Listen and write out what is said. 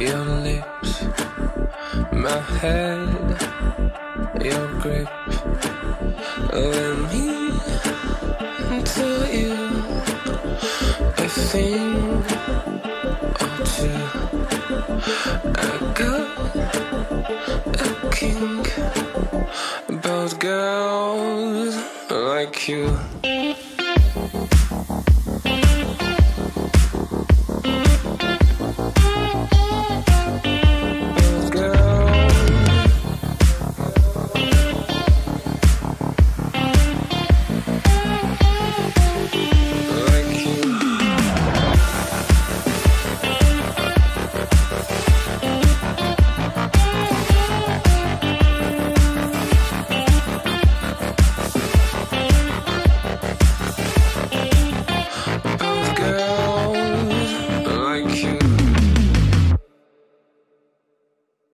your lips, my head, your grip. Let me tell you a thing or two. I got a kink about girls like you.